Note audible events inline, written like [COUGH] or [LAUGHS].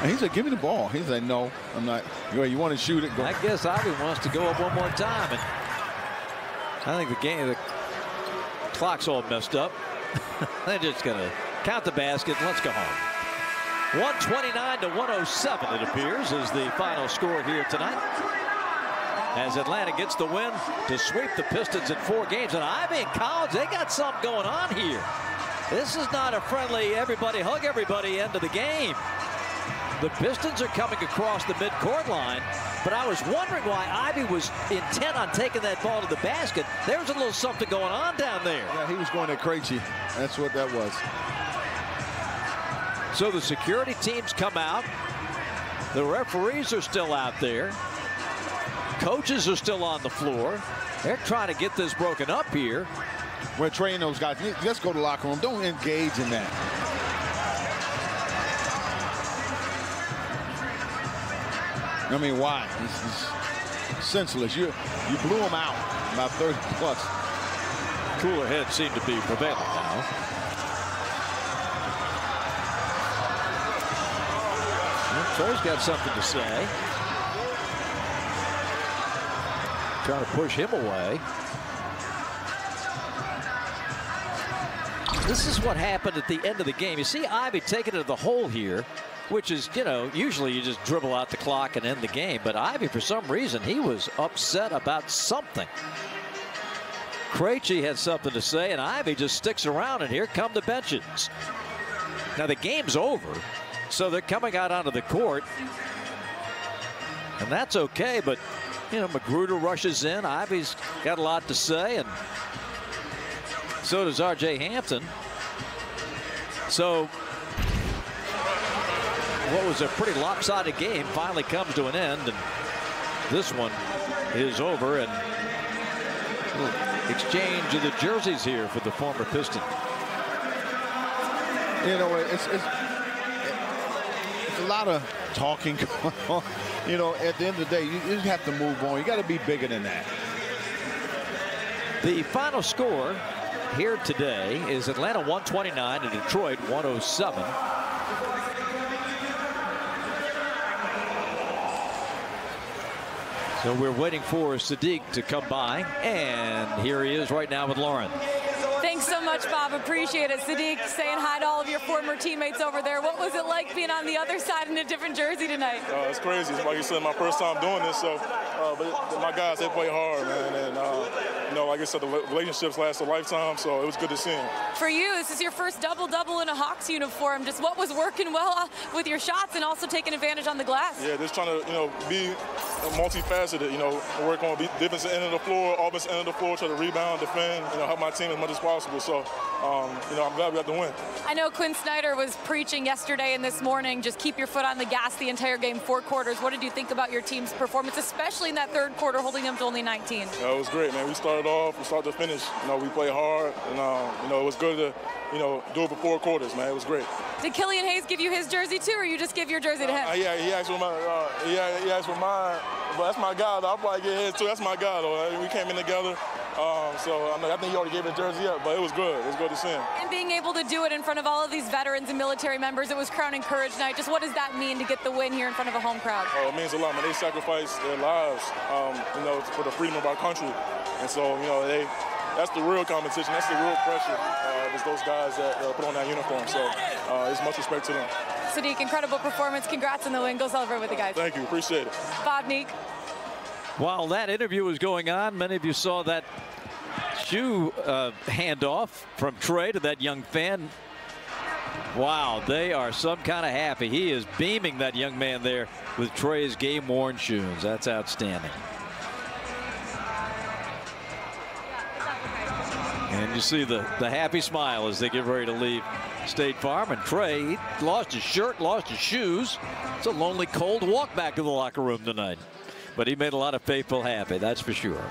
And he said, give me the ball. He said, no, I'm not. You, you want to shoot it? Go. I guess Ivey wants to go up one more time. And I think the game, the clock's all messed up. [LAUGHS] They're just going to count the basket and let's go home. 129 to 107, it appears, is the final score here tonight. As Atlanta gets the win to sweep the Pistons in four games. And Ivey and Collins, they got something going on here. This is not a friendly everybody hug everybody end of the game. The Pistons are coming across the midcourt line, but I was wondering why Ivey was intent on taking that ball to the basket. There was a little something going on down there. Yeah, he was going to Krejci. That's what that was. So the security teams come out. The referees are still out there. Coaches are still on the floor. They're trying to get this broken up here. We're training those guys. Let's go to the locker room. Don't engage in that. I mean, why? This is senseless. You you blew them out about 30 plus. Cooler heads seem to be prevailing now. Trae's got something to say. Trying to push him away. This is what happened at the end of the game. You see Ivey taking it to the hole here, which is, you know, usually you just dribble out the clock and end the game. But Ivey, for some reason, he was upset about something. Krejci had something to say, and Ivey just sticks around, and here come the benches. Now, the game's over, so they're coming out onto the court, and that's okay, but, you know, Magruder rushes in. Ivey's got a lot to say, and so does R.J. Hampton. So what was a pretty lopsided game finally comes to an end, and this one is over, and exchange of the jerseys here for the former Piston. You know, it's, it's, it's a lot of talking [LAUGHS] going on. You know, at the end of the day, you, you just have to move on. You got to be bigger than that. The final score here today is Atlanta 129 and Detroit 107. So we're waiting for Saddiq to come by, and here he is right now with Lauren. Thanks so much, Bob. Appreciate it. Saddiq saying hi to all of your former teammates over there. What was it like being on the other side in a different jersey tonight? Uh, it's crazy. It's like you said, my first time doing this. So, uh, but my guys, they play hard, man. And, uh, you know, like I said, the relationships last a lifetime, so it was good to see them. For you, this is your first double-double in a Hawks uniform. Just what was working well uh, with your shots and also taking advantage on the glass? Yeah, just trying to, you know, be multifaceted, you know, work on defensive end of the floor, offensive end of the floor, try to rebound, defend, you know, help my team as much as possible. So, um, you know, I'm glad we got the win. I know Quin Snyder was preaching yesterday and this morning, just keep your foot on the gas the entire game, four quarters. What did you think about your team's performance, especially in that third quarter, holding them to only 19? Yeah, it was great, man. We started off, we started to finish. You know, we played hard, and, uh, you know, it was good to, you know, do it for four quarters, man. It was great. Did Killian Hayes give you his jersey too, or you just give your jersey to him? Uh, yeah, he asked for my, uh, yeah, he asked for mine, but that's my guy. Though. I'll probably get his too. That's my guy, though. We came in together. Um, so I, mean, I think he already gave his jersey up, but it was good. It was good to see him. And being able to do it in front of all of these veterans and military members, it was crowning courage night. Just what does that mean to get the win here in front of a home crowd? Oh, it means a lot. Man, they sacrificed their lives, um, you know, for the freedom of our country, and so you know they. That's the real competition. That's the real pressure. Uh, is those guys that uh, put on that uniform. So uh, it's much respect to them. Saddiq, incredible performance. Congrats on the win. Go celebrate with the guys. Thank you. Appreciate it. Bob Neek. While that interview was going on, many of you saw that shoe uh, handoff from Trae to that young fan. Wow, they are some kind of happy. He is beaming that young man there with Trae's game-worn shoes. That's outstanding. And you see the, the happy smile as they get ready to leave State Farm. And Trae lost his shirt, lost his shoes. It's a lonely, cold walk back to the locker room tonight. But he made a lot of faithful happy, that's for sure.